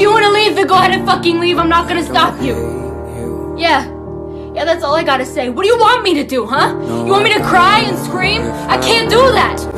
you wanna leave, then go ahead and fucking leave. I'm not gonna stop you. Yeah. Yeah, that's all I gotta say. What do you want me to do, huh? You want me to cry and scream? I can't do that.